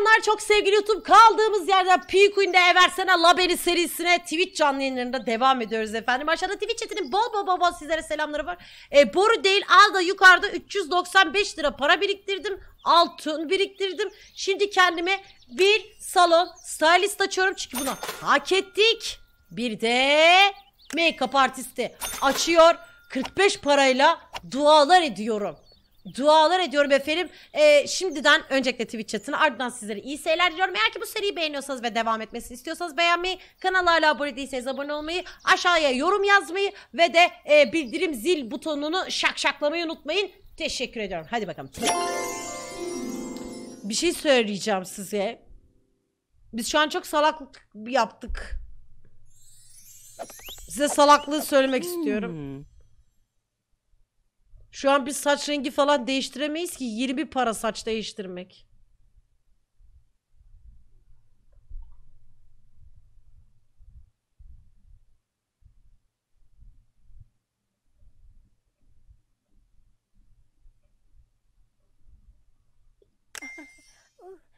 selamlar çok sevgili YouTube. Kaldığımız yerden P Queen'de Eversene Laberi serisine Twitch canlı yayınlarında devam ediyoruz efendim. Aşağıda Twitch chatinin bol bol bol bol sizlere selamları var. E, boru değil al da yukarıda 395 lira para biriktirdim. Altın biriktirdim. Şimdi kendime bir salon stylist açıyorum çünkü bunu hak ettik. Bir de make-up artisti açıyor. 45 parayla dualar ediyorum. Dualar ediyorum efendim. Ee, şimdiden öncelikle Twitch chatine ardından sizlere iyi seyirler diliyorum. Eğer ki bu seriyi beğeniyorsanız ve devam etmesini istiyorsanız beğenmeyi, kanala abone değilseniz abone olmayı, aşağıya yorum yazmayı ve de e, bildirim zil butonunu şak şaklamayı unutmayın. Teşekkür ediyorum. Hadi bakalım. Bir şey söyleyeceğim size. Biz şu an çok salaklık yaptık. Size salaklığı söylemek istiyorum. Şu an biz saç rengi falan değiştiremeyiz ki 20 para saç değiştirmek.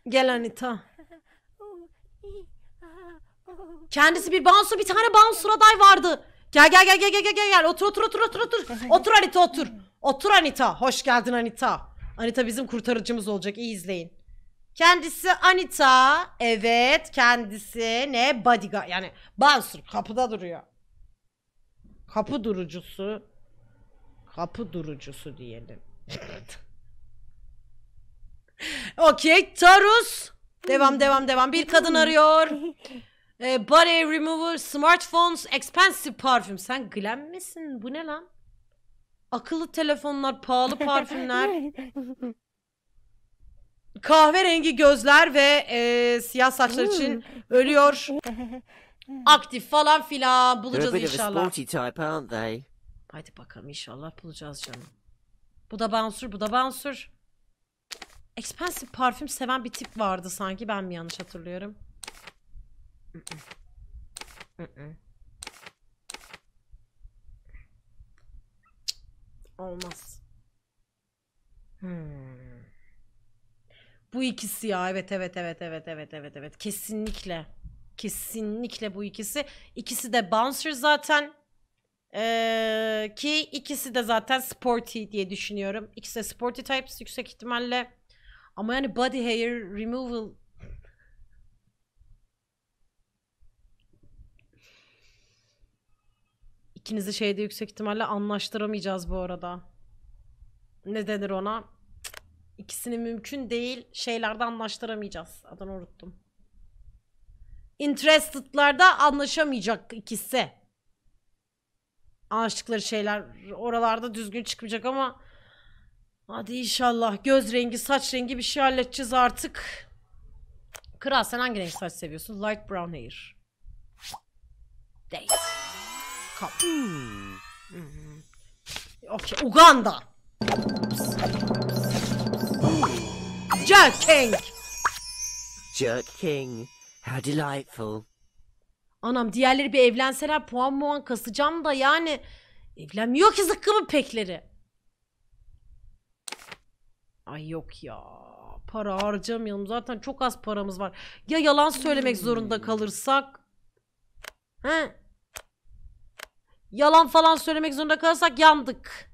Gel Anita. Kendisi bir bouncer bir tane bouncer aday vardı. Gel gel gel gel gel gel gel otur otur otur otur otur. Otur Anita otur. Otur Anita. Hoş geldin Anita. Anita bizim kurtarıcımız olacak. İyi izleyin. Kendisi Anita. Evet kendisi ne? Bodyguard yani bouncer kapıda duruyor. Kapı durucusu. Kapı durucusu diyelim. Okey Tarus. Devam devam devam. Bir kadın arıyor. Ee, body remover, smartphones, expensive parfüm. Sen glam misin? Bu ne lan? Akıllı telefonlar, pahalı parfümler. Kahverengi gözler ve e, siyah saçlar için ölüyor. Aktif falan filan bulacağız inşallah. sporty type, aren't they? Haydi bakalım inşallah bulacağız canım. Bu da bouncer, bu da bouncer. Expensive parfüm seven bir tip vardı sanki. Ben mi yanlış hatırlıyorum? Mm-mm. Mm-mm. Cık, Olmaz. Hmm. Bu ikisi ya. Evet evet evet evet evet evet evet. Kesinlikle. Kesinlikle bu ikisi. İkisi de bouncer zaten. Ee, ki ikisi de zaten sporty diye düşünüyorum. İkisi de sporty types yüksek ihtimalle. Ama yani body hair removal İkinizi şeyde yüksek ihtimalle anlaştıramayacağız bu arada. Ne denir ona? İkisini mümkün değil şeylerde anlaştıramayacağız. Adını unuttum. Interested'larda anlaşamayacak ikisi. Anlaştıkları şeyler oralarda düzgün çıkmayacak ama hadi inşallah göz rengi, saç rengi bir şey halledeceğiz artık. Kral sen hangi renk saç seviyorsun? Light brown hair. Date. Come. Hmm. Okey. Uganda. Jack King. Jerk King. How delightful. Anam diğerleri bir evlenseler puan muan kasacağım da yani evlenmiyor ki zıkkımın pekleri. Ay yok ya. Para harcamayalım. Zaten çok az paramız var. Ya yalan söylemek zorunda kalırsak? He? Yalan falan söylemek zorunda kalırsak yandık.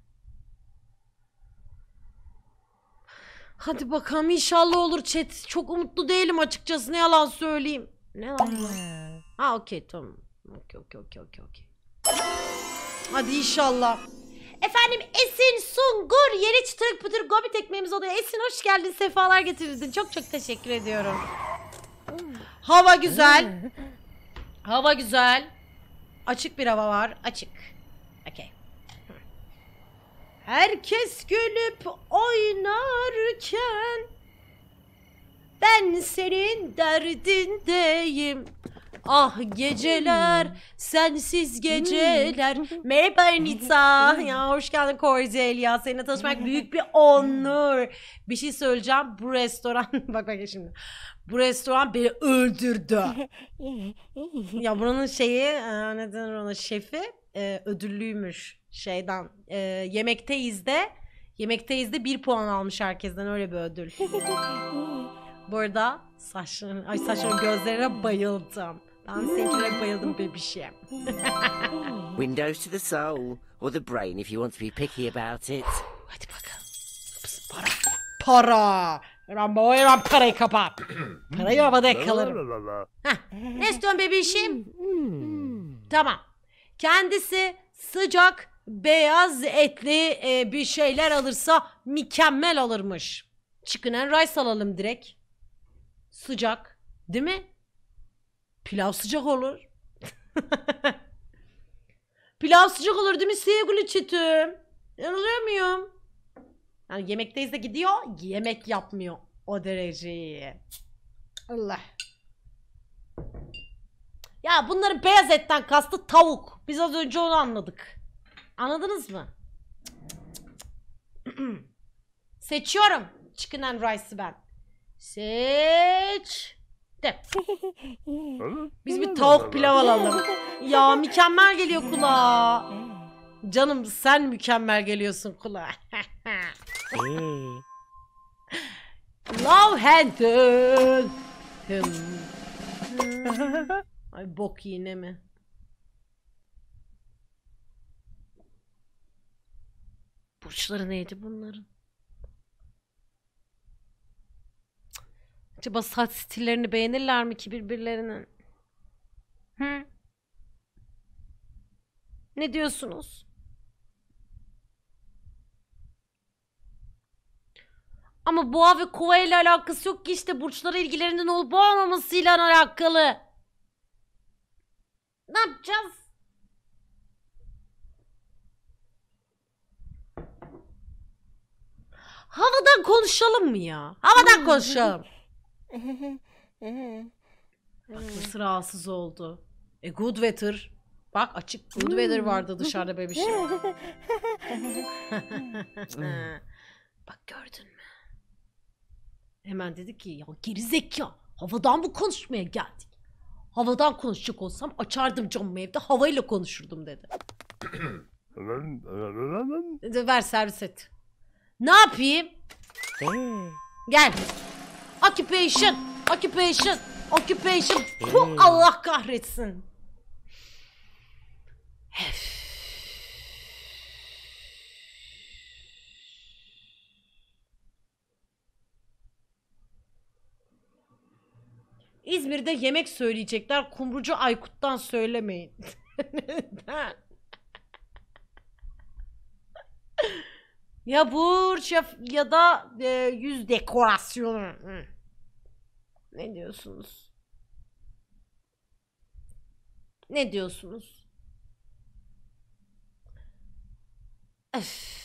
Hadi bakalım inşallah olur chat. Çok umutlu değilim açıkçası. Ne yalan söyleyeyim. Ne yalan? Ha okey tamam. Okey okey okey okey okey. Hadi inşallah. Efendim Esin Sungur yeni çıtırık pıtır gobi tekmeğimiz oluyor. Esin hoş geldin sefalar getirdin. Çok çok teşekkür ediyorum. Hava güzel. Hava güzel. Açık bir hava var. Açık. Okey. Herkes gülüp oynarken ben senin derdindeyim. Ah geceler, sensiz geceler. Merhaba Anita. Ya hoş geldin Cordelia. Seninle tanışmak büyük bir onur. Bir şey söyleyeceğim. Bu restoran, bak bak şimdi. Bu restoran beni öldürdü. ya buranın şeyi, e, ne denir ona şefi e, ödüllüymüş şeyden. E, yemekteyiz de Yemekteyiz de bir puan almış herkesten öyle bir ödül. Bu arada saçların, ay saçların gözlerine bayıldım. Ben seninkilere bayıldım bebişim. Windows to the soul, or the brain if you want to be picky about it. Hadi bakalım. Ups, para. Para. Hemen bu hemen parayı kapat. Parayı havada yakalarım. Heh. Ne istiyorsun bebişim? Tamam. Kendisi sıcak beyaz etli e, bir şeyler alırsa mükemmel alırmış. Chicken and rice alalım direkt. Sıcak. Değil mi? Pilav sıcak olur. Pilav sıcak olur değil mi sevgili çetim? Yanılıyor muyum? Yani yemekteyiz de gidiyor, yemek yapmıyor. O derece iyi. Allah. Ya bunların beyaz etten kastı tavuk. Biz az önce onu anladık. Anladınız mı? Seçiyorum. Chicken and rice'ı ben. Seç. De. Biz bir tavuk pilav alalım. Ya mükemmel geliyor kulağa. Canım sen mükemmel geliyorsun kulağa. Eh. Love. Hım. Ay bok yine mi? Burçları neydi bunların? Acaba saç stillerini beğenirler mi ki birbirlerinin? Hı? Ne diyorsunuz? Ama boğa ve kova ile alakası yok ki işte burçlara ilgilerinin olup olmamasıyla alakalı. Ne yapacağız? Havadan konuşalım mı ya? Havadan konuşalım. Bak nasıl rahatsız oldu. E good weather. Bak açık good weather vardı dışarıda bebişim. Bak gördün mü? Hemen dedi ki ya geri zeka. Havadan mı konuşmaya geldik? Havadan konuşacak olsam açardım camımı evde havayla konuşurdum dedi. Ver servis et. Ne yapayım? Eh. Gel. Occupation. Occupation. Occupation. Puh, Allah kahretsin. İzmir'de yemek söyleyecekler. Kumrucu Aykut'tan söylemeyin. Ya burç ya, ya da e, yüz dekorasyonu. Ne diyorsunuz? Ne diyorsunuz? Öf.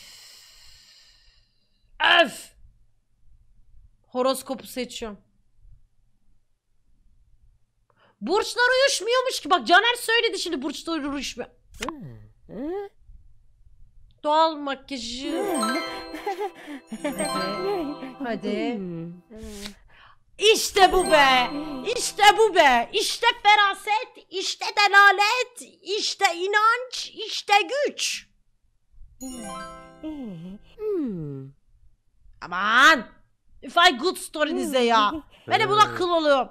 Öf. Horoskopu seçiyorum. Burçlar uyuşmuyormuş ki. Bak Caner söyledi şimdi burçlar uyuşmuyor. Doğal makyajı. Hadi. Hadi. İşte bu be. İşte bu be. İşte feraset. işte delalet. işte inanç. işte güç. Aman. If I good story dize ya. Ben de buna kıl oluyorum.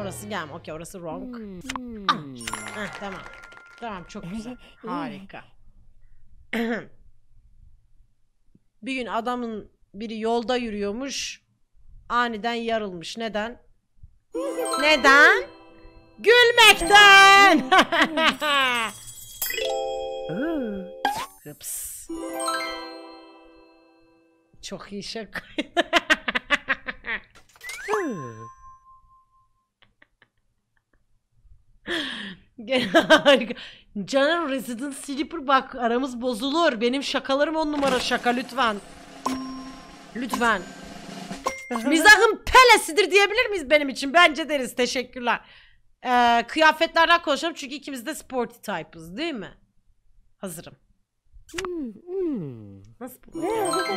Orası gelme. Okey orası wrong. Heh, tamam. Tamam çok güzel. Harika. bir gün adamın biri yolda yürüyormuş. Aniden yarılmış. Neden? Neden? Gülmekten. Hıps. Çok iyi şaka. Gene harika. Caner Resident Sleeper bak aramız bozulur. Benim şakalarım on numara şaka lütfen. Lütfen. Mizahın pelesidir diyebilir miyiz benim için? Bence deriz. Teşekkürler. Ee, kıyafetlerden konuşalım çünkü ikimiz de sporty type'ız değil mi? Hazırım. Nasıl bu?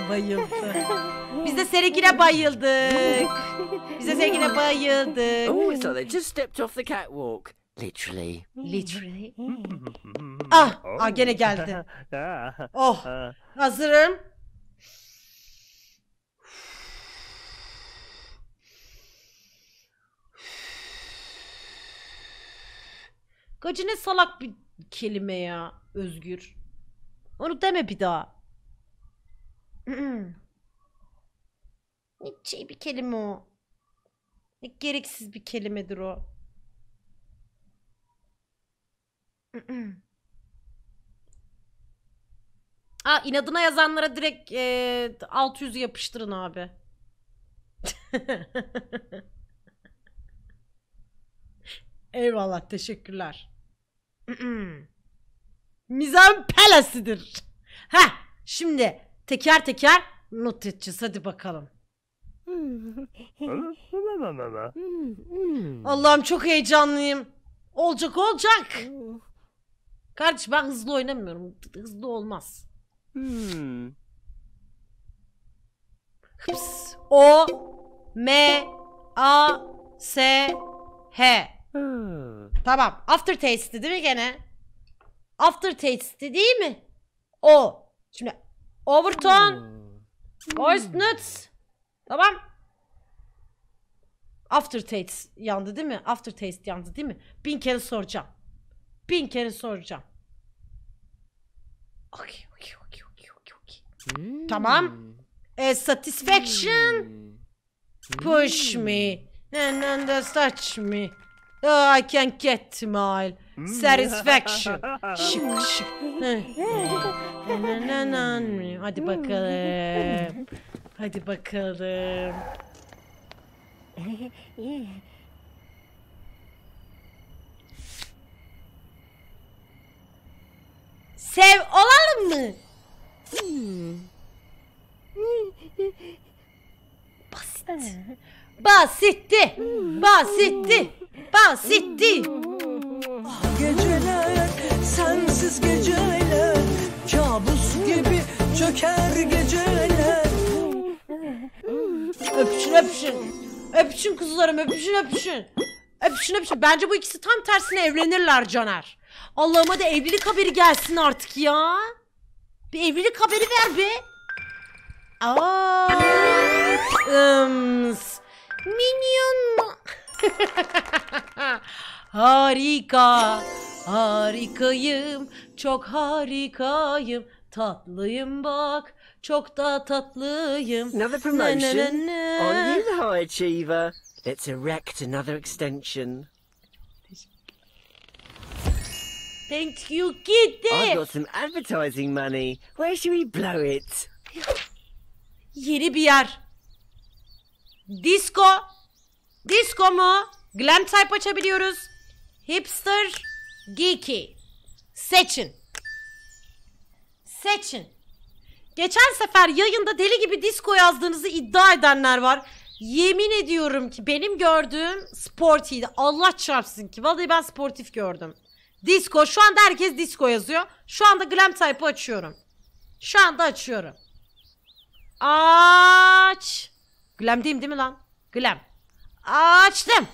Bayıldı. Biz de seninkine bayıldık. Biz de bayıldık. Oh, it's like they just stepped off the catwalk. Literally. Literally. Ah, ah gene geldi. Oh, hazırım. Gacı ne salak bir kelime ya Özgür. Onu deme bir daha. ne şey bir kelime o. Ne gereksiz bir kelimedir o. Aa inadına yazanlara direkt e, 600'ü yapıştırın abi. Eyvallah teşekkürler. Mizan pelasidir. Ha şimdi teker teker not edeceğiz hadi bakalım. Allah'ım çok heyecanlıyım. Olacak olacak. Kardeş ben hızlı oynamıyorum. Hızlı olmaz. Hmm. Hıps. O M A S H. Tamam. Aftertaste'ti değil mi gene? Aftertaste'ti değil mi? O. Şimdi Overton, Oyster Nuts. Tamam. Aftertaste yandı değil mi? Aftertaste yandı değil mi? Bin kere soracağım. Bin kere soracağım. Okey, okey, okey, okey, okey, okey. Tamam. E, satisfaction. Push me. And then touch me. Oh, I can get smile. Satisfaction. Şık şık. Hadi bakalım. Hadi bakalım. Sev olalım mı? Basit. Basitti. Basitti. Basitti. Geceler sensiz geceler kabus gibi çöker geceler Öpüşün öpüşün. Öpüşün kuzularım öpüşün öpüşün. Öpüşün öpüşün. Bence bu ikisi tam tersine evlenirler Caner. Allah'ıma da evlilik haberi gelsin artık ya. Bir evlilik haberi ver be. Aa, ıms. Minyon mu? Harika. Harikayım. Çok harikayım. Tatlıyım bak. Çok da tatlıyım. Another Na, na, promotion? na, na. On you, the high achiever. Let's erect another extension. Thank you Kitty. I've got some advertising money. Where should we blow it? Yeni bir yer. Disco. Disco mu? Glam type açabiliyoruz. Hipster. Geeky. Seçin. Seçin. Geçen sefer yayında deli gibi disco yazdığınızı iddia edenler var. Yemin ediyorum ki benim gördüğüm sportiydi. Allah çarpsın ki. Vallahi ben sportif gördüm. Disco. Şu anda herkes disco yazıyor. Şu anda glam type'ı açıyorum. Şu anda açıyorum. Aç. Glam değil mi lan? Glam. Açtım.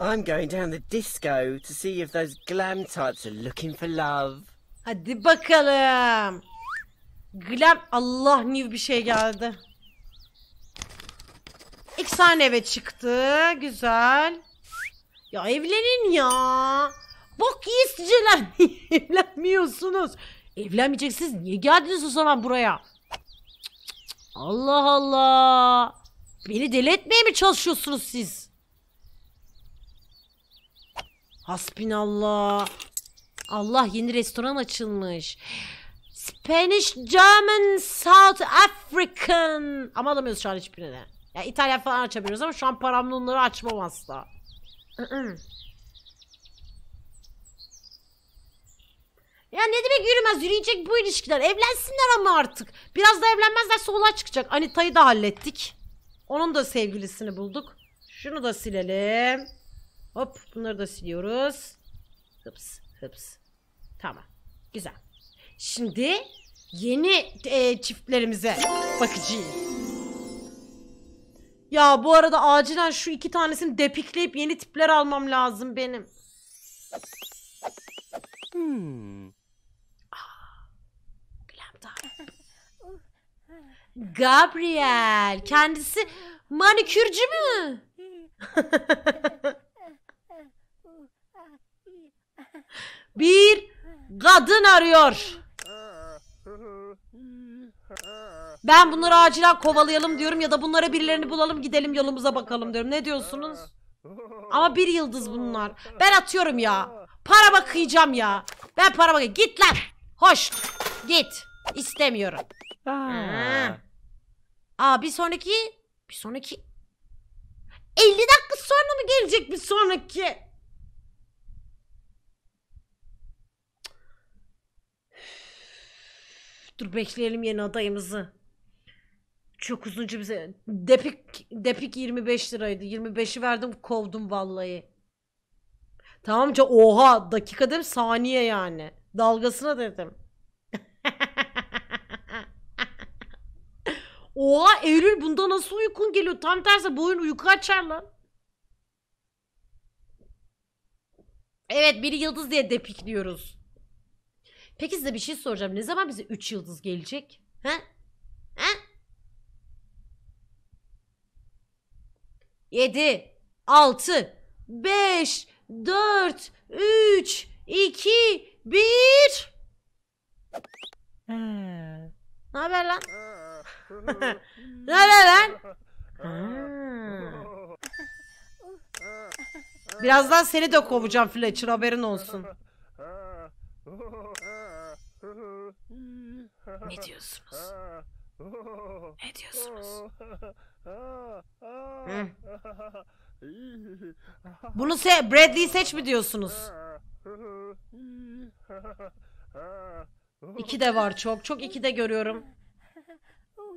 I'm going down the disco to see if those glam types are looking for love. Hadi bakalım. Glam Allah new bir şey geldi. İlk sahne eve çıktı. Güzel. Ya evlenin ya. Bak yiyiciler evlenmiyorsunuz? Evlenmeyeceksiniz. Niye geldiniz o zaman buraya? Allah Allah. Beni deli etmeye mi çalışıyorsunuz siz? Hasbinallah. Allah yeni restoran açılmış. Spanish, German, South African. Ama alamıyoruz şu an hiçbirini. Ya İtalya falan açabiliyoruz ama şu an paramla onları açmam asla. ya ne demek yürümez? Yürüyecek bu ilişkiler. Evlensinler ama artık. Biraz da evlenmezlerse olay çıkacak. Anita'yı da hallettik. Onun da sevgilisini bulduk. Şunu da silelim. Hop bunları da siliyoruz. Hıps hıps. Tamam. Güzel. Şimdi yeni e, çiftlerimize bakacağız. Ya bu arada acilen şu iki tanesini depikleyip yeni tipler almam lazım benim. Hmm. Gabriel. Kendisi manikürcü mü? bir kadın arıyor. Ben bunları acilen kovalayalım diyorum ya da bunlara birilerini bulalım gidelim yolumuza bakalım diyorum. Ne diyorsunuz? Ama bir yıldız bunlar. Ben atıyorum ya. Para bakıyacağım ya. Ben para bakayım. Git lan. Hoş. Git. İstemiyorum. Ha. Aa bir sonraki bir sonraki 50 dakika sonra mı gelecek bir sonraki? Dur bekleyelim yeni adayımızı. Çok uzunca bize. Depik, Depik 25 liraydı. 25'i verdim kovdum vallahi. Tamam oha dakika dedim saniye yani. Dalgasına dedim. Oha Eylül bunda nasıl uykun geliyor? Tam tersi bu oyun uyku açar lan. Evet bir yıldız diye depikliyoruz. Peki size bir şey soracağım. Ne zaman bize 3 yıldız gelecek? He? He? 7 6 5 4 3 2 1 Ne haber lan? Ne haber lan? Ha. Birazdan seni de kovacağım Fletcher haberin olsun. Ne diyorsunuz? Ne diyorsunuz? Hı. Bunu se Bradley'i seç mi diyorsunuz? İki de var çok. Çok iki de görüyorum.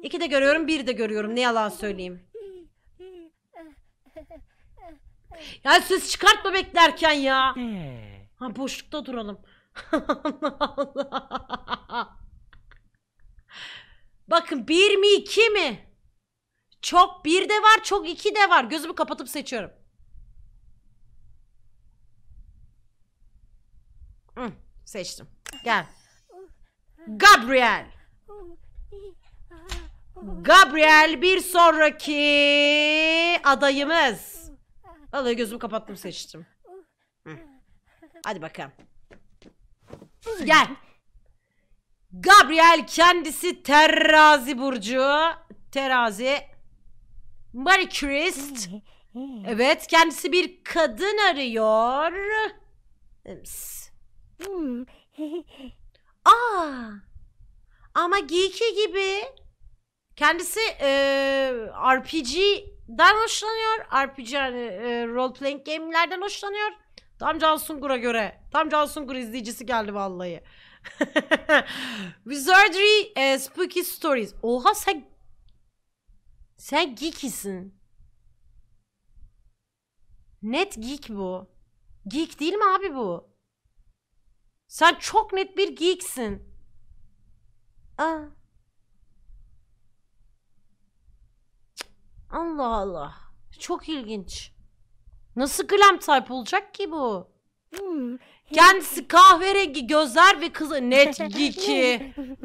İki de görüyorum, bir de görüyorum. Ne yalan söyleyeyim. Ya ses çıkartma beklerken ya. Ha boşlukta duralım. Allah Allah. Bakın bir mi iki mi? Çok bir de var, çok iki de var. Gözümü kapatıp seçiyorum. Hı, seçtim. Gel. Gabriel. Gabriel bir sonraki adayımız. Vallahi gözümü kapattım seçtim. Hı. Hadi bakalım. Gel. Gabriel kendisi terazi burcu. Terazi. Marie Christ. Evet kendisi bir kadın arıyor. Aa. Ama geeky gibi. Kendisi eee RPG'den hoşlanıyor. RPG yani e, role playing game'lerden hoşlanıyor. Tam Can Sungur'a göre. Tam Can Sungur izleyicisi geldi vallahi. Wizardry e, Spooky Stories. Oha sen sen geekysin. Net geek bu. Geek değil mi abi bu? Sen çok net bir geeksin. Aa. Allah Allah. Çok ilginç. Nasıl glam type olacak ki bu? Kendisi kahverengi gözler ve kızı net geeky.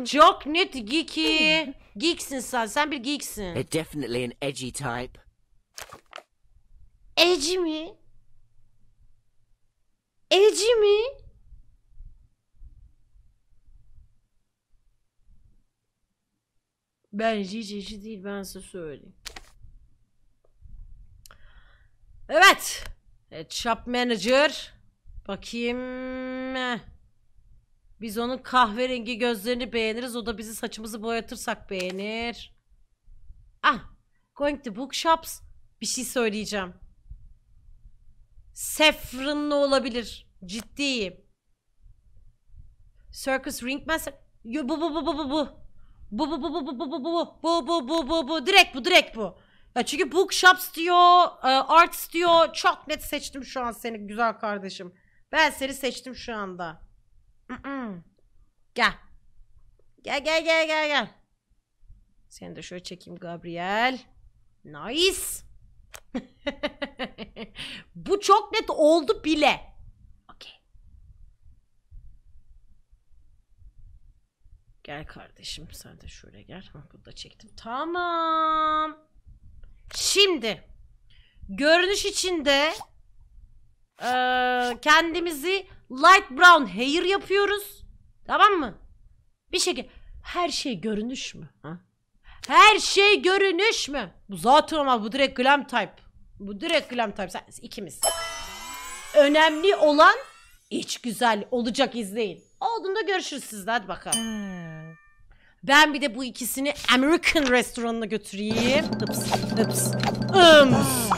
Çok net geeky. Geeksin sen. Sen bir geeksin. They're definitely an edgy type. Eci mi? Eci mi? Bence hiç eci değil ben size söyleyeyim. Evet. Shop Manager. Bakayım. Biz onun kahverengi gözlerini beğeniriz. O da bizi saçımızı boyatırsak beğenir. Ah. Going to bookshops. Bir şey söyleyeceğim. Saffron'lı olabilir. Ciddiyim. Circus Ringmaster. Yo, bu bu bu bu bu bu. Bu bu bu bu bu bu bu bu bu bu bu bu bu direkt bu direkt bu. Ya çünkü bookshops diyor, e, arts diyor. Çok net seçtim şu an seni güzel kardeşim. Ben seni seçtim şu anda. Gel. Gel gel gel gel gel. Seni de şöyle çekeyim Gabriel. Nice. Bu çok net oldu bile. Gel kardeşim sen de şöyle gel. Ha, bunu da çektim. Tamam. Şimdi görünüş içinde eee, kendimizi Light brown hair yapıyoruz. Tamam mı? Bir şekilde her şey görünüş mü? Ha? Her şey görünüş mü? Bu zaten olmaz. Bu direkt glam type. Bu direkt glam type. Sen, ikimiz. Önemli olan iç güzel olacak izleyin. Olduğunda görüşürüz sizle hadi bakalım. Ben bir de bu ikisini American restoranına götüreyim. Hıps hıps. Ims.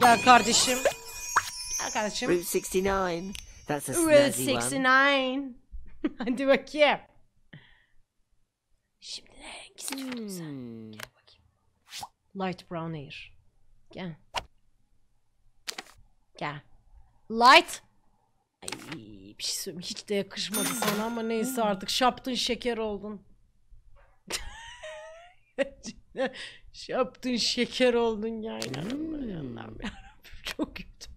Gel kardeşim. Gel kardeşim. Route 69. That's a Route snazzy one. 69. Hadi bakayım. Şimdi ne renk istiyordun sen? Hmm. Light brown hair. Gel. Gel. Light. Ay bir şey söyleyeyim. Hiç de yakışmadı sana ama neyse artık şaptın şeker oldun. Şaptın şeker oldun ya. inanılmaz ya Allah'ım Çok kötü.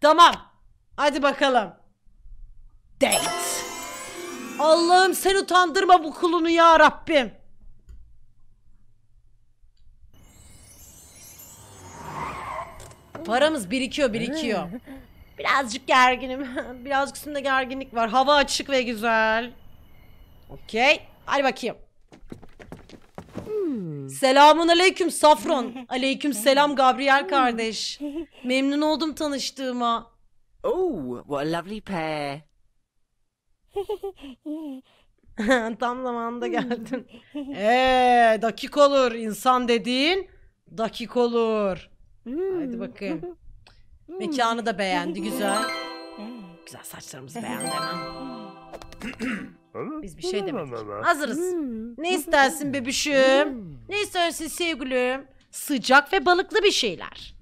Tamam. Hadi bakalım. Date. Allah'ım sen utandırma bu kulunu ya Rabbim. Paramız birikiyor birikiyor. Birazcık gerginim. Birazcık üstünde gerginlik var. Hava açık ve güzel. Okey. Hadi bakayım. Selamun aleyküm Safron. aleyküm selam Gabriel kardeş. Memnun oldum tanıştığıma. Oh, what a lovely pair. Tam zamanında geldin. Eee dakik olur insan dediğin dakik olur. Hadi bakayım. Mekanı da beğendi güzel. Güzel saçlarımızı beğendi hemen. Biz bir şey demedik. Hazırız. Ne istersin bebişim? Ne istersin sevgilim? Sıcak ve balıklı bir şeyler.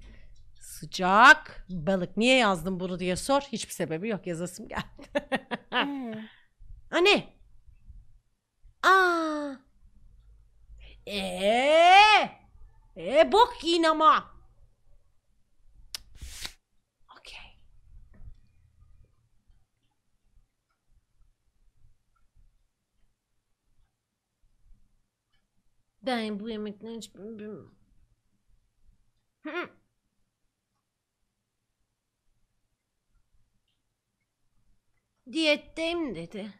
Sıcak, balık. Niye yazdım bunu diye sor. Hiçbir sebebi yok. Yazasım geldi. Anne. Aa. Ee. Ee bok yiyin ama. Okey. Ben bu yemekten hiç. Diyetteyim dedi.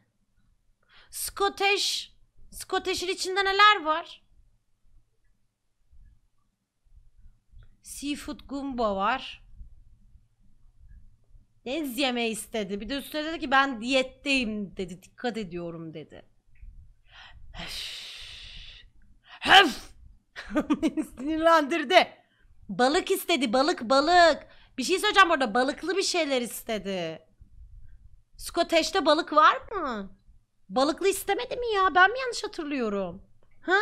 Scottish. Scottish'in içinde neler var? Seafood gumbo var. Deniz yemeği istedi. Bir de üstüne dedi ki ben diyetteyim dedi. Dikkat ediyorum dedi. Höf! Sinirlendirdi. Balık istedi. Balık balık. Bir şey söyleyeceğim burada. Balıklı bir şeyler istedi. Scottish'te balık var mı? Balıklı istemedi mi ya? Ben mi yanlış hatırlıyorum? Ha?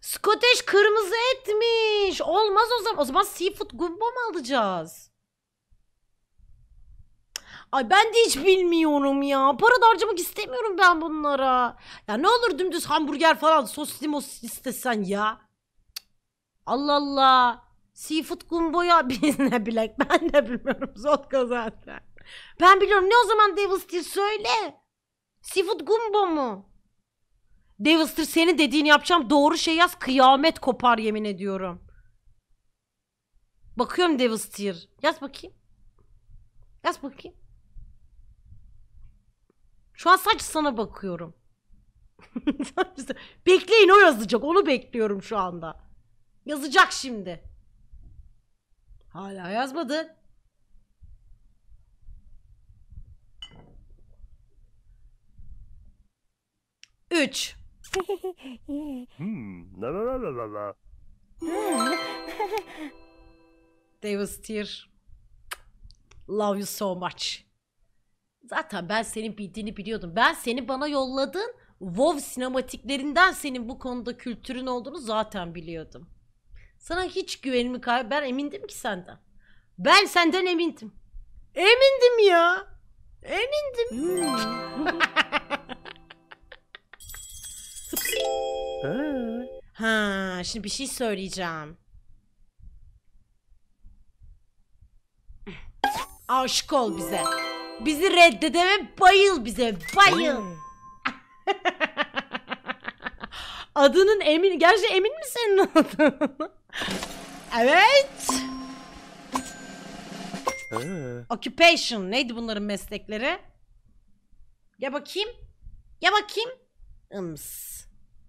Scottish kırmızı etmiş. Olmaz o zaman. O zaman seafood gumbo mu alacağız? Ay ben de hiç bilmiyorum ya. Para da harcamak istemiyorum ben bunlara. Ya ne olur dümdüz hamburger falan sos limos istesen ya. Allah Allah. Seafood gumboya biz ne bilek ben de bilmiyorum Zotka zaten. Ben biliyorum ne o zaman Devil's Tear söyle. Seafood gumbo mu? Devil's Tear senin dediğini yapacağım doğru şey yaz kıyamet kopar yemin ediyorum. Bakıyorum Devil's Tear. Yaz bakayım. Yaz bakayım. Şu an sadece sana bakıyorum. Bekleyin o yazacak. Onu bekliyorum şu anda. Yazacak şimdi. Hala yazmadı. Üç. Hmm, la la la la la la. Davis Tear. Love you so much. Zaten ben senin bildiğini biliyordum. Ben seni bana yolladın. WoW sinematiklerinden senin bu konuda kültürün olduğunu zaten biliyordum. Sana hiç güvenimi kay ben emindim ki senden. Ben senden emindim. Emindim ya. Emindim. Ha, Ha, şimdi bir şey söyleyeceğim. Aşık ol bize. Bizi reddedeme bayıl bize. Bayıl. Adının emin. Gerçi emin mi senin adın? evet. Ee, Occupation. Neydi bunların meslekleri? Ya bakayım. Ya bakayım. Ims.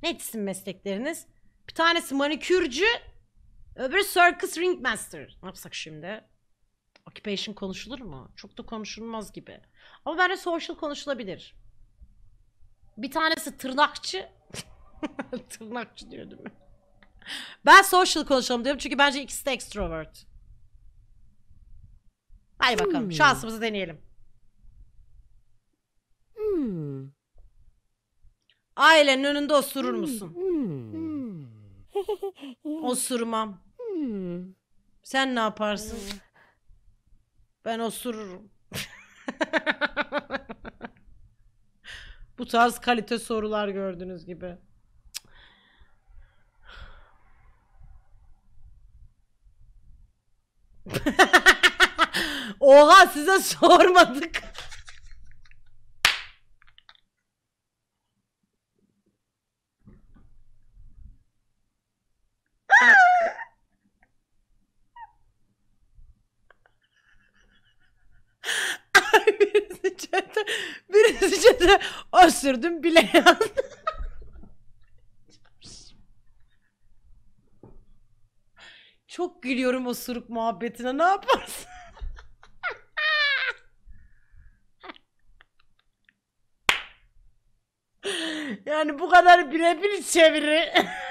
Neydi sizin meslekleriniz? Bir tanesi manikürcü. Öbürü circus ringmaster. Ne yapsak şimdi? Occupation konuşulur mu? Çok da konuşulmaz gibi. Ama bence social konuşulabilir. Bir tanesi tırnakçı. tırnakçı diyordum. Ben social konuşalım diyorum çünkü bence ikisi de extrovert. Hadi bakalım şansımızı deneyelim. Ailenin önünde osurur musun? Osurmam. Sen ne yaparsın? Ben osururum. Bu tarz kalite sorular gördüğünüz gibi. Oha size sormadık. birisi chatte, birisi chatte osurdum bile yazdı. Çok gülüyorum osuruk muhabbetine. Ne yaparsın? yani bu kadar birebir çeviri.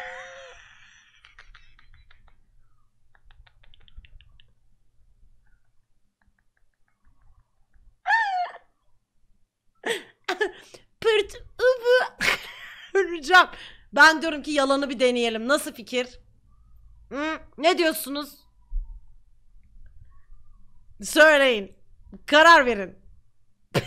Ben diyorum ki yalanı bir deneyelim. Nasıl fikir? Hı? Ne diyorsunuz? Söyleyin. Karar verin.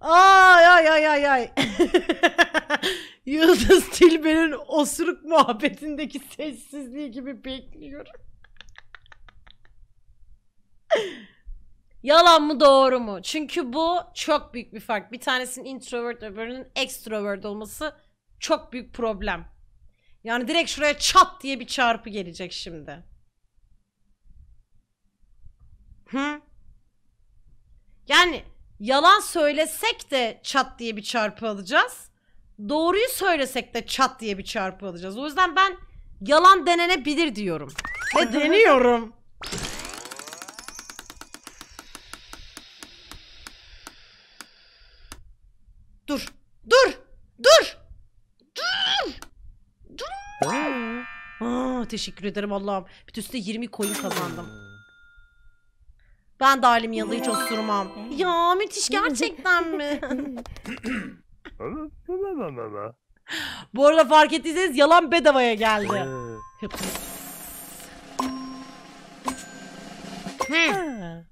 ay ay ay ay ay. Yıldız Tilbe'nin osuruk muhabbetindeki sessizliği gibi bekliyorum. Yalan mı doğru mu? Çünkü bu çok büyük bir fark. Bir tanesinin introvert öbürünün extrovert olması çok büyük problem. Yani direkt şuraya çat diye bir çarpı gelecek şimdi. Hı? Yani yalan söylesek de çat diye bir çarpı alacağız. Doğruyu söylesek de çat diye bir çarpı alacağız. O yüzden ben yalan denenebilir diyorum. Ve deniyorum. Dur. Dur. Dur. ee, Aa, teşekkür ederim Allah'ım. Bir üstüne 20 coin kazandım. Ben de Halim'in yanında hiç osurmam. Ya müthiş gerçekten mi? Bu arada fark ettiyseniz yalan bedavaya Ee, geldi. Hı.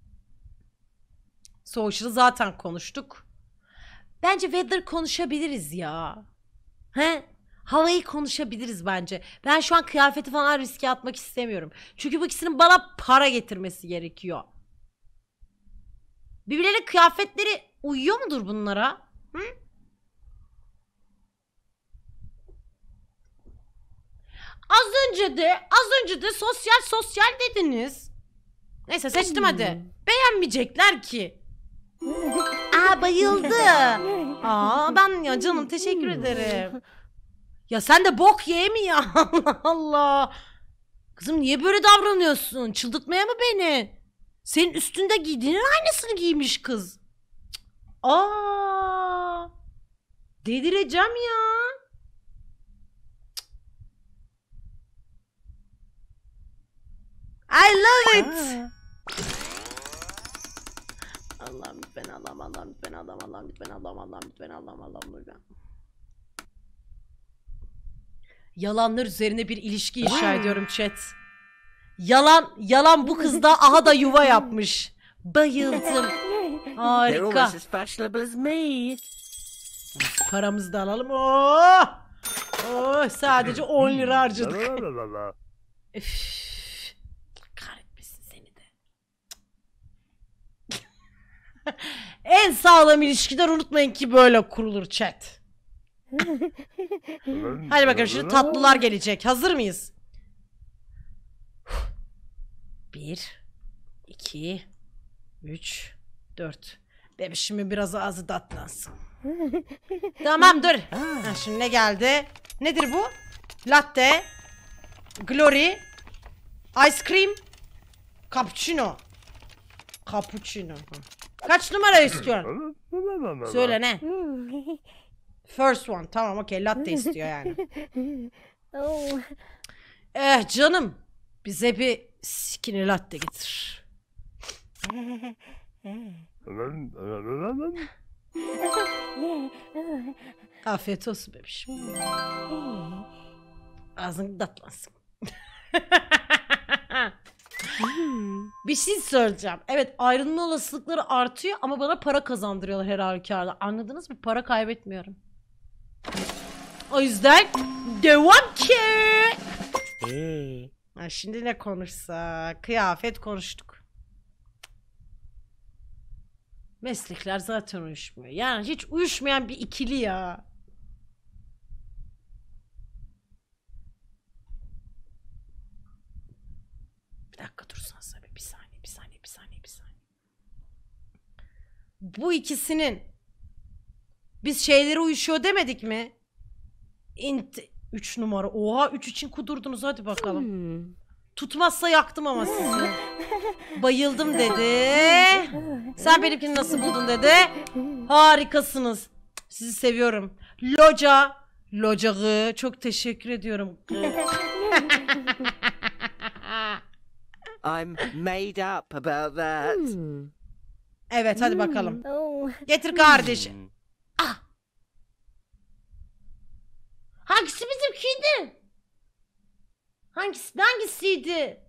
Social'ı zaten konuştuk. Bence weather konuşabiliriz ya. He? Havayı konuşabiliriz bence. Ben şu an kıyafeti falan riske atmak istemiyorum. Çünkü bu ikisinin bana para getirmesi gerekiyor. Birbirlerine kıyafetleri uyuyor mudur bunlara? Hı? Az önce de az önce de sosyal sosyal dediniz. Neyse seçtim hadi. Beğenmeyecekler ki. Aa bayıldı. Aa ben ya canım teşekkür ederim. Ya sen de bok ye mi ya? Allah. Kızım niye böyle davranıyorsun? Çıldırtmaya mı beni? Senin üstünde giydiğinin aynısını giymiş kız. Cık. Aa! Delireceğim ya. I love it. Allah'ım lütfen Allah'ım Allah'ım lütfen Allah'ım Allah'ım lütfen Allah'ım Allah'ım lütfen Allah'ım Allah'ım lütfen. Yalanlar üzerine bir ilişki inşa ediyorum chat. Yalan, yalan bu kız da aha da yuva yapmış. Bayıldım. Harika. Paramızı da alalım. Oh! Oh, sadece 10 lira harcadık la la la. Üf. Kahretmesin seni de. en sağlam ilişkiler unutmayın ki böyle kurulur chat. Hadi bakalım şimdi tatlılar gelecek. Hazır mıyız? Bir, iki, üç, dört. Bebişimin biraz ağzı tatlansın. tamam dur. Ha, şimdi ne geldi? Nedir bu? Latte, glory, ice cream, cappuccino. Cappuccino. Kaç numara istiyorsun? Söyle ne? First one. Tamam okey latte istiyor yani. Oh, Eh canım. Bize bir skinny latte getir. Afiyet olsun bebişim. Ağzın bir şey söyleyeceğim. Evet ayrılma olasılıkları artıyor ama bana para kazandırıyorlar her halükarda. Anladınız mı? Para kaybetmiyorum. O yüzden devam ki. Here. Ha, şimdi ne konuşsak? Kıyafet konuştuk. Meslekler zaten uyuşmuyor. Yani hiç uyuşmayan bir ikili ya. Bir dakika dursan abi. Bir saniye, bir saniye, bir saniye. Bu ikisinin biz şeyleri uyuşuyor demedik mi? Int 3 numara. Oha 3 için kudurdunuz hadi bakalım. Tutmazsa yaktım ama sizi. Bayıldım dedi. Sen benimkini nasıl buldun dedi. Harikasınız. Sizi seviyorum. Loca. Locağı. Çok teşekkür ediyorum. I'm made up about that. evet hadi bakalım. oh, Getir kardeşi. Hmm. Hangisi bizimkiydi? Hangisi hangisiydi?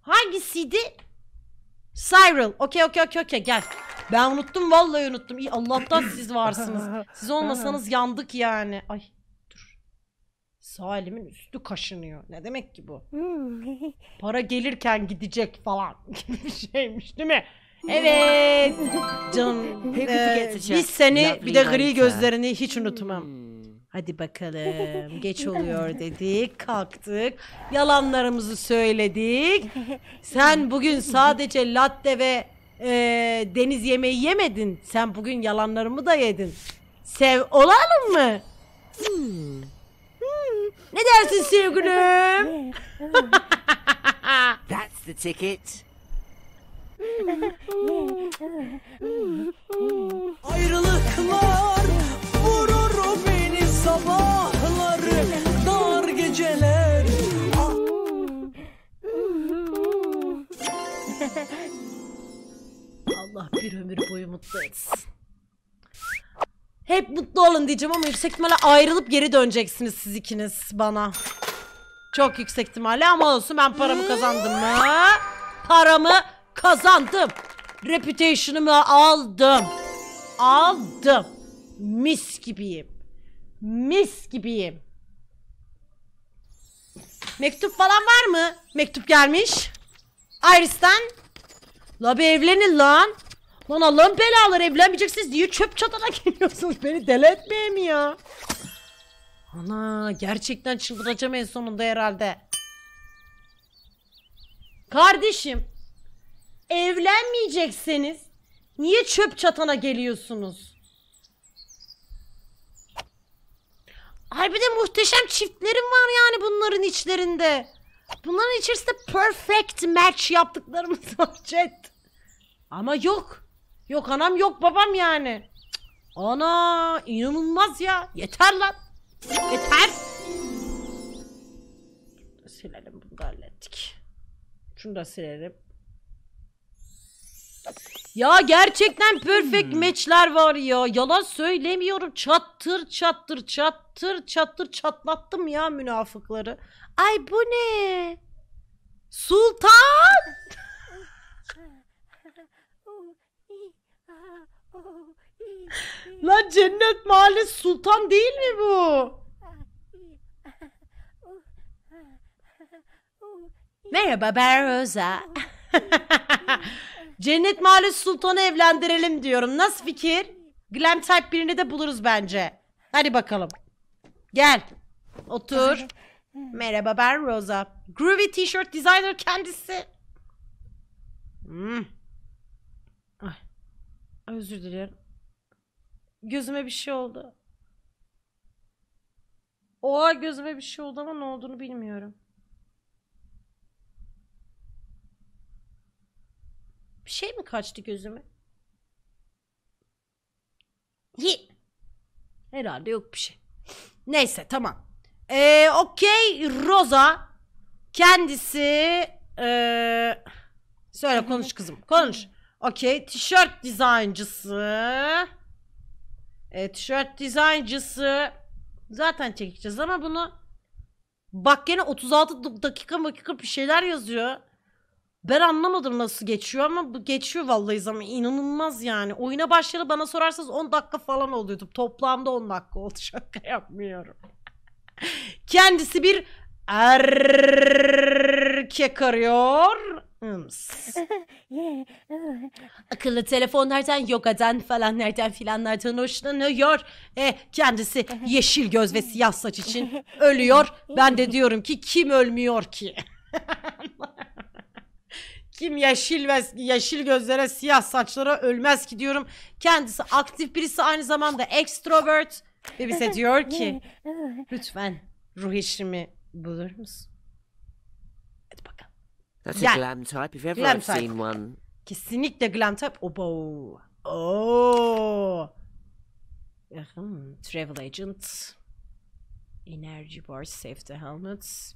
Hangisiydi? Cyril. Okey okey okey okey gel. Ben unuttum vallahi unuttum. İyi Allah'tan siz varsınız. Siz olmasanız yandık yani. Ay. Sağ elimin üstü kaşınıyor. Ne demek ki bu? Para gelirken gidecek falan gibi bir şeymiş değil mi? Evet. Canım. A biz seni bir de gri gözlerini hiç unutmam. Hmm. Hadi bakalım. Geç oluyor dedik. Kalktık. Yalanlarımızı söyledik. Sen bugün sadece latte ve eee, deniz yemeği yemedin. Sen bugün yalanlarımı da yedin. Sev olalım mı? Hmm. Ne dersin sevgilim? That's the ticket. olun diyeceğim ama yüksek ihtimalle ayrılıp geri döneceksiniz siz ikiniz bana. Çok yüksek ihtimalle ama olsun ben paramı kazandım mı? Paramı kazandım. Reputation'ımı aldım. Aldım. Mis gibiyim. Mis gibiyim. Mektup falan var mı? Mektup gelmiş. Iris'ten. La bir evlenin lan. Lan Allah'ın belaları evlenmeyeceksiniz diye çöp çatana geliyorsunuz. Beni deli etmeye mi ya? Ana gerçekten çıldıracağım en sonunda herhalde. Kardeşim evlenmeyecekseniz niye çöp çatana geliyorsunuz? Ay bir de muhteşem çiftlerim var yani bunların içlerinde. Bunların içerisinde perfect match yaptıklarımız var chat. Ama yok. Yok anam yok babam yani. Cık. Ana inanılmaz ya. Yeter lan. Yeter. Silelim bunu da hallettik. Şunu da silelim. Ya gerçekten perfect matchler var ya. Yalan söylemiyorum. Çattır çattır çattır çattır çatlattım ya münafıkları. Ay bu ne? Sultan! Lan cennet mahallesi sultan değil mi bu? Merhaba ben Rosa. cennet mahallesi sultanı evlendirelim diyorum. Nasıl fikir? Glam type birini de buluruz bence. Hadi bakalım. Gel. Otur. Merhaba ben Rosa. Groovy T-shirt designer kendisi. Hmm. Özür dilerim. Gözüme bir şey oldu. Oha gözüme bir şey oldu ama ne olduğunu bilmiyorum. Bir şey mi kaçtı gözüme? Hi. Herhalde yok bir şey. Neyse tamam. Ee, Okey Rosa kendisi ee, söyle konuş kızım konuş. Okey tişört dizaynıcısı. E, tişört dizaynıcısı zaten çekeceğiz ama bunu bak gene 36 dak- dakika dakika bir şeyler yazıyor. Ben anlamadım nasıl geçiyor ama bu geçiyor vallahi zaman inanılmaz yani. Oyuna başlayalı bana sorarsanız 10 dakika falan oluyordu. Toplamda 10 dakika oldu şaka yapmıyorum. Kendisi bir erkek arıyor. Akıllı telefonlardan, yogadan falan nereden filanlardan hoşlanıyor. E, kendisi yeşil göz ve siyah saç için ölüyor. Ben de diyorum ki kim ölmüyor ki? kim yeşil ve yeşil gözlere, siyah saçlara ölmez ki diyorum. Kendisi aktif birisi aynı zamanda extrovert ve bize diyor ki lütfen ruh eşimi bulur musun? Hadi bakalım. That's Yeah. a glam type if ever Glam I've type. seen one. Kesinlikle glam type. Oba. Oo. Hmm, Travel agent. Energy bar, safety helmets.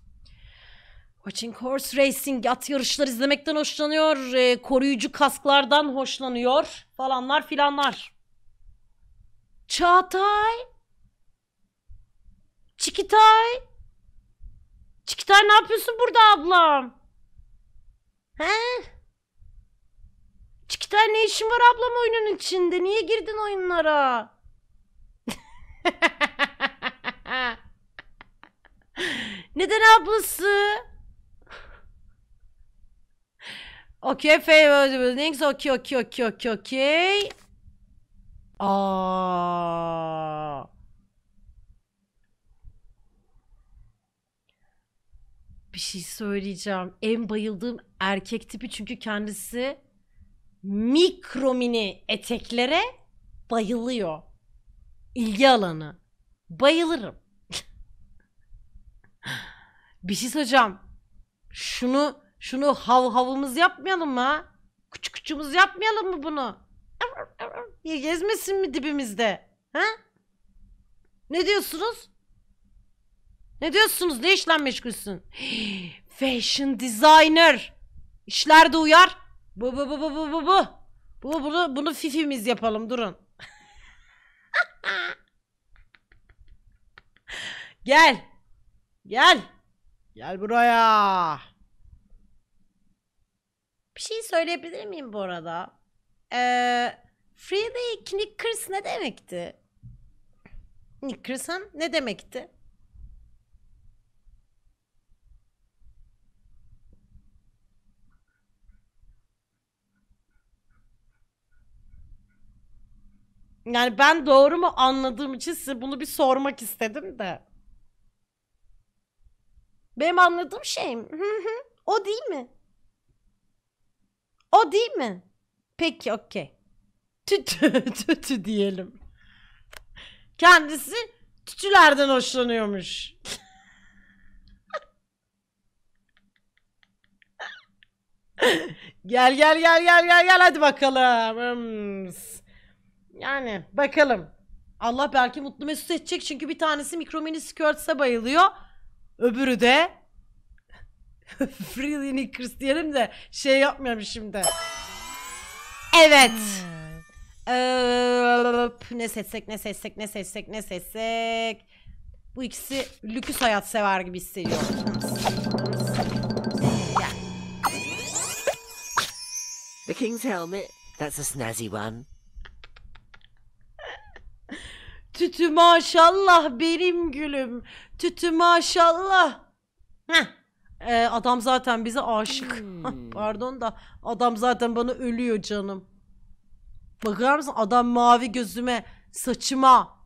Watching horse racing, at yarışları izlemekten hoşlanıyor. e, koruyucu kasklardan hoşlanıyor. Falanlar filanlar. Çağatay. Çikitay. Çikitay ne yapıyorsun burada ablam? He? Çikitay ne işin var ablam oyunun içinde? Niye girdin oyunlara? Neden ablası? Okey, favorite buildings. Okey, okey, okey, okey, okey. Aa. Bir şey söyleyeceğim. En bayıldığım erkek tipi çünkü kendisi mikro mini eteklere bayılıyor. İlgi alanı. Bayılırım. Bir şey söyleyeceğim. Şunu şunu hav havımız yapmayalım mı? Küçük küçüğümüz yapmayalım mı bunu? Ya Gezmesin mi dibimizde? Ha? Ne diyorsunuz? Ne diyorsunuz? Ne işle meşgulsün? Fashion designer. İşler de uyar. Bu bu bu bu bu bu bu. Bu bunu bunu fifimiz yapalım durun. Gel. Gel. Gel buraya. Bir şey söyleyebilir miyim bu arada? Ee, Friday Knickers ne demekti? Knickers'ın ne demekti? Yani ben doğru mu anladığım için size bunu bir sormak istedim de. Benim anladığım şey mi? O değil mi? O değil mi? Peki okey. Tütü tütü diyelim. Kendisi tütülerden hoşlanıyormuş. gel gel gel gel gel gel hadi bakalım. Hıms. Yani bakalım. Allah belki mutlu mesut edecek çünkü bir tanesi mikro mini skirts'e bayılıyor. Öbürü de Freely Knickers diyelim de şey yapmayalım şimdi. Evet. Ee, ne seçsek ne seçsek ne seçsek ne seçsek. Bu ikisi lüküs hayat sever gibi hissediyorum. The king's helmet. That's a snazzy one. Tütü maşallah benim gülüm. Tütü maşallah. Heh. Ee, adam zaten bize aşık. Pardon da adam zaten bana ölüyor canım. Bakar mısın adam mavi gözüme, saçıma,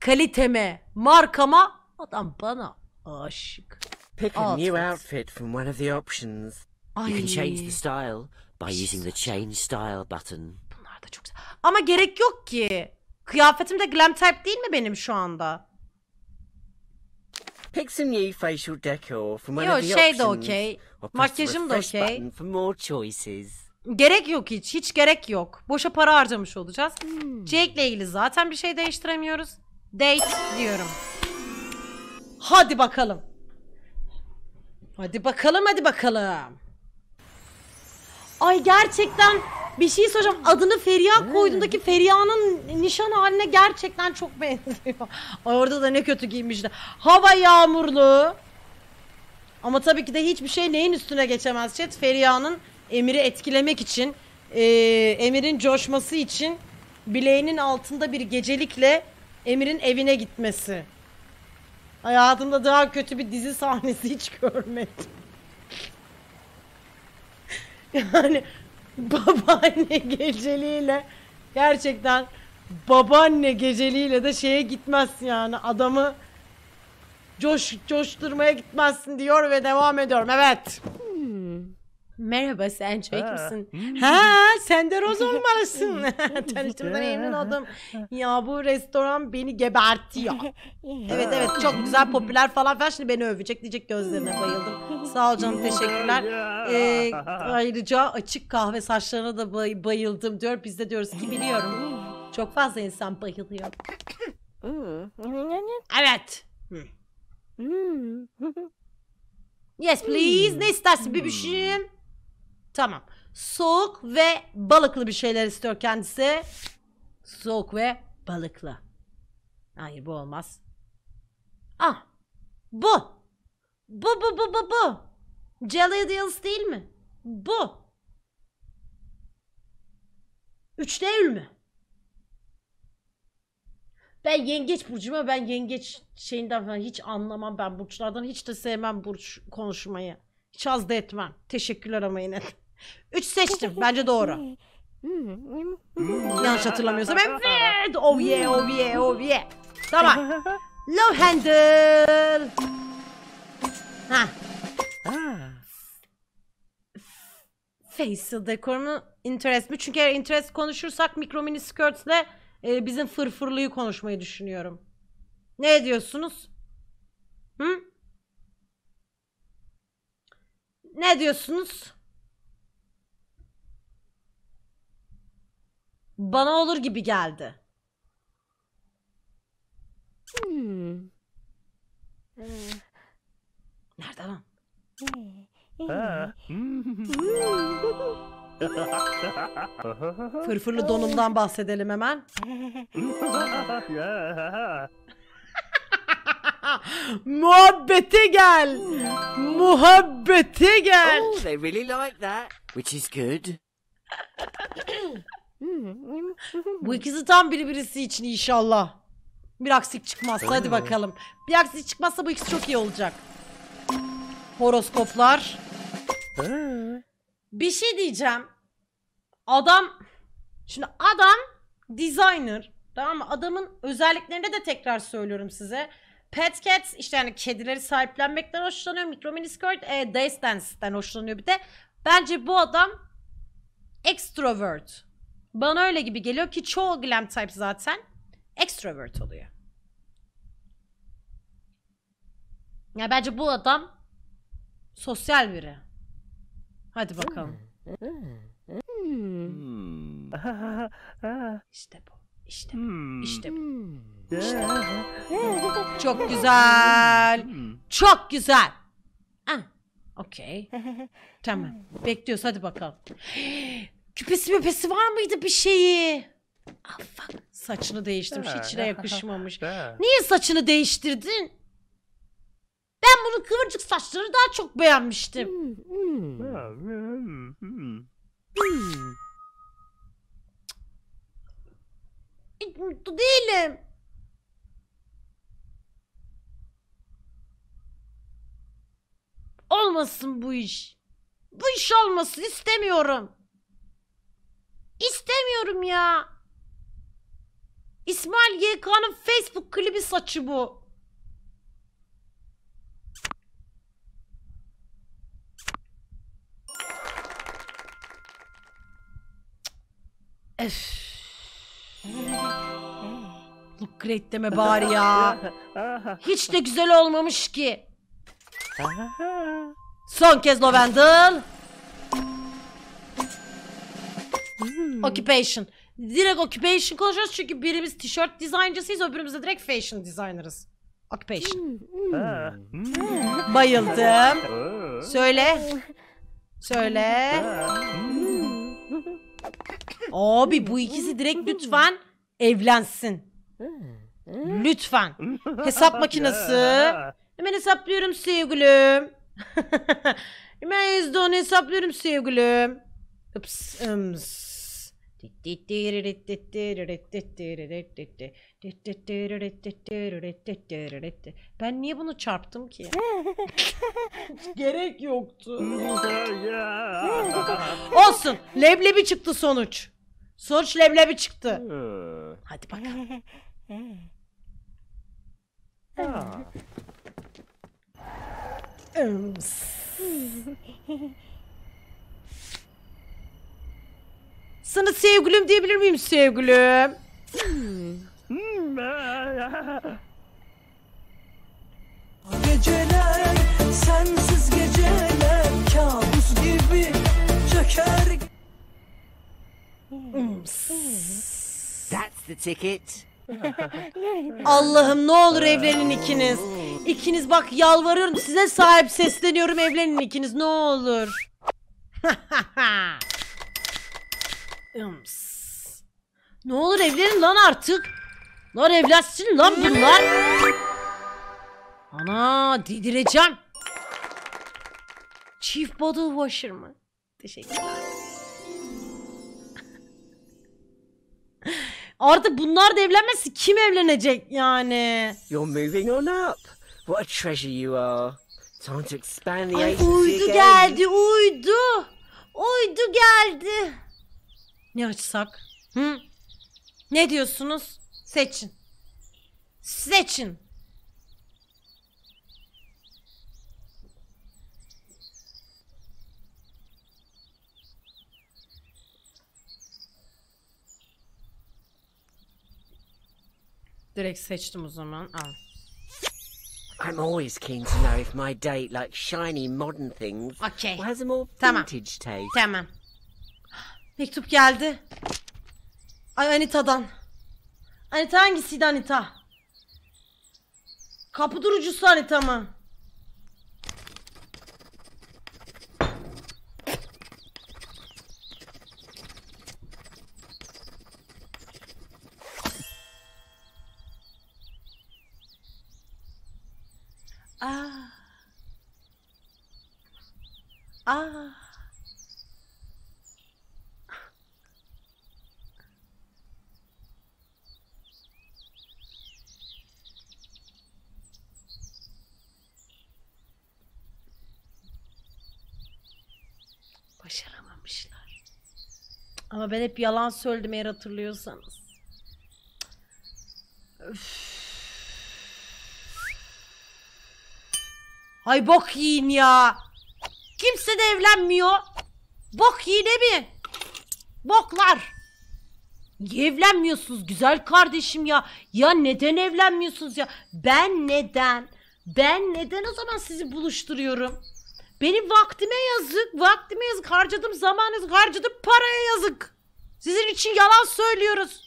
kaliteme, markama Adam bana aşık. Pick a new outfit from one of the options. Ay. You can change the style by using the change style button. Bunlar da çok güzel. Ama gerek yok ki. Kıyafetim de glam type değil mi benim şu anda? Pick some new facial decor from one Yo of the şey de options. okey. Or press the Makyajım da refresh okey. button for more choices. Gerek yok hiç. Hiç gerek yok. Boşa para harcamış olacağız. Jake'le ilgili zaten bir şey değiştiremiyoruz. Date diyorum. Hadi bakalım. Hadi bakalım hadi bakalım. Ay gerçekten bir şey soracağım. Adını Feriha koyduğundaki Feriha'nın nişan haline gerçekten çok benziyor. Ay orada da ne kötü giymişler. Hava yağmurlu. Ama tabii ki de hiçbir şey neyin üstüne geçemez chat. Feriha'nın Emir'i etkilemek için, eee, Emir'in coşması için bileğinin altında bir gecelikle Emir'in evine gitmesi. Hayatımda daha kötü bir dizi sahnesi hiç görmedim. Yani babaanne geceliğiyle gerçekten babaanne geceliğiyle de şeye gitmezsin yani adamı coş coşturmaya gitmezsin diyor ve devam ediyorum. Evet. Merhaba sen Jake Ha. misin? Ha sen de Roz olmalısın. Tanıştığımdan emin oldum. Ya bu restoran beni gebertiyor. Evet evet çok güzel popüler falan filan şimdi beni övecek diyecek gözlerine bayıldım. Sağ ol canım teşekkürler. Ee, ayrıca açık kahve saçlarına da bay- bayıldım diyor. Biz de diyoruz ki biliyorum. Çok fazla insan bayılıyor. Evet. Hı. Yes please. Ne istersin bebişim? Tamam. Soğuk ve balıklı bir şeyler istiyor kendisi. Soğuk ve balıklı. Hayır bu olmaz. Ah. Bu. Bu bu bu bu bu. Jelly Deals değil mi? Bu. 3 Eylül mü? Ben yengeç burcum ama ben yengeç şeyinden falan hiç anlamam ben burçlardan hiç de sevmem burç konuşmayı. Hiç haz da etmem. Teşekkürler ama yine. 3 seçtim. Bence doğru. Yanlış hatırlamıyorsam evet. Oh yeah, oh yeah, oh yeah. Tamam. Love handle. Ha. Facial dekor mu? Interest mi? Çünkü eğer interest konuşursak mikro mini skirtle e, bizim fırfırlıyı konuşmayı düşünüyorum. Ne diyorsunuz? Hı? Ne diyorsunuz? Bana olur gibi geldi. Nerede lan? Fırfırlı donumdan bahsedelim hemen. Muhabbete gel. Muhabbete gel. Oh, they really like that, which is good. Bu ikisi tam biri birisi için inşallah. Bir aksik çıkmazsa hadi bakalım. Bir aksik çıkmazsa bu ikisi çok iyi olacak. Horoskoplar. Bir şey diyeceğim. Adam şimdi adam designer tamam mı? Adamın özelliklerini de tekrar söylüyorum size. Pet Cats işte yani kedileri sahiplenmekten hoşlanıyor. Micro Mini Skirt e, Dance Dance'den hoşlanıyor bir de. Bence bu adam extrovert. Bana öyle gibi geliyor ki çoğu glam type zaten extrovert oluyor. Ya bence bu adam sosyal biri. Hadi bakalım. İşte bu. İşte bu. İşte bu. Çok güzel. Çok güzel. Ah, okey. Tamam. Bekliyoruz hadi bakalım. Küpesi müpesi var mıydı bir şeyi? Ah fuck. Saçını değiştirmiş. İçine yakışmamış. Niye saçını değiştirdin? Ben bunun kıvırcık saçları daha çok beğenmiştim. Hiç mutlu değilim. Olmasın bu iş. Bu iş olmasın istemiyorum. İstemiyorum ya. İsmail YK'nın Facebook klibi saçı bu. Öf. Look great deme bari ya. Hiç de güzel olmamış ki. Son kez Lavendel. Occupation. Direkt occupation konuşuyoruz çünkü birimiz tişört dizayncisıyız öbürümüz de direkt fashion designer'ız. Occupation. Bayıldım. Söyle. Söyle. Abi bu ikisi direkt lütfen evlensin. Lütfen. Hesap makinesi. Hemen hesaplıyorum sevgilim. Hemen yüzde onu hesaplıyorum sevgilim. Ups, ıms. Ben niye bunu çarptım ki? Gerek yoktu. Olsun. Leblebi çıktı sonuç. Sonuç leblebi çıktı. Hadi bakalım. Ims. Sana sevgilim diyebilir miyim sevgilim? Geceler sensiz geceler kabus gibi çöker That's the ticket. Allah'ım ne olur evlenin ikiniz. İkiniz bak yalvarıyorum size sahip sesleniyorum evlenin ikiniz ne olur. Ims. ne olur evlenin lan artık. Lan evlensin lan bunlar. Ana didireceğim. Chief Bottle Washer mı? Teşekkürler. Artık bunlar da evlenmezse kim evlenecek yani? You're moving on up. What a treasure you are. Time to expand the Ay agency uydu again. geldi uydu. Uydu geldi. Ne açsak? Hı? Ne diyorsunuz? Seçin. Seçin. Direkt seçtim o zaman. Al. I'm always keen to know if my date likes shiny modern things Okay. or has a more Tamam. vintage taste. Tamam. Mektup geldi. Ay Anita'dan. Anita hangisiydi Anita? Kapı durucusu Anita mı? Aa. Aa. Başaramamışlar. Ama ben hep yalan söyledim eğer hatırlıyorsanız. Üf. Ay bok yiyin ya. Kimse de evlenmiyor. Bok yine mi? Boklar. Niye evlenmiyorsunuz güzel kardeşim ya? Ya neden evlenmiyorsunuz ya? Ben neden? Ben neden o zaman sizi buluşturuyorum? Benim vaktime yazık, vaktime yazık, harcadım zaman harcadım paraya yazık. Sizin için yalan söylüyoruz.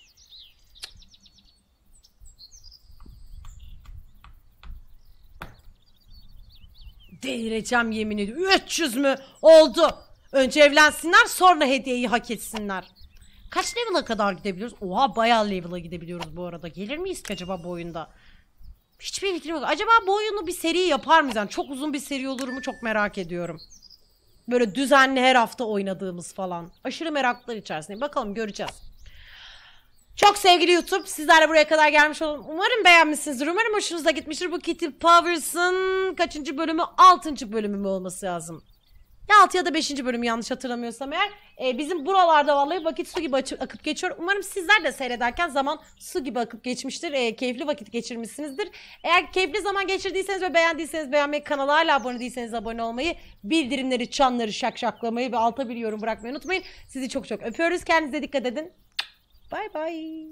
Delireceğim yemin ediyorum. 300 mü? Oldu. Önce evlensinler sonra hediyeyi hak etsinler. Kaç level'a kadar gidebiliyoruz? Oha bayağı level'a gidebiliyoruz bu arada. Gelir miyiz acaba bu oyunda? Hiçbir fikrim yok. Acaba bu oyunu bir seri yapar mıyız? Yani çok uzun bir seri olur mu çok merak ediyorum. Böyle düzenli her hafta oynadığımız falan. Aşırı meraklar içerisinde. Bakalım göreceğiz. Çok sevgili YouTube sizler de buraya kadar gelmiş olun. Umarım beğenmişsinizdir. Umarım hoşunuza gitmiştir. Bu Kitty Powers'ın kaçıncı bölümü? Altıncı bölümü mü olması lazım? Ya 6 ya da 5. bölüm yanlış hatırlamıyorsam eğer. Ee, bizim buralarda vallahi vakit su gibi açı- akıp geçiyor. Umarım sizler de seyrederken zaman su gibi akıp geçmiştir. Ee, keyifli vakit geçirmişsinizdir. Eğer keyifli zaman geçirdiyseniz ve beğendiyseniz beğenmeyi, kanala hala abone değilseniz abone olmayı, bildirimleri, çanları şakşaklamayı ve alta bir yorum bırakmayı unutmayın. Sizi çok çok öpüyoruz. Kendinize dikkat edin. Bay bay.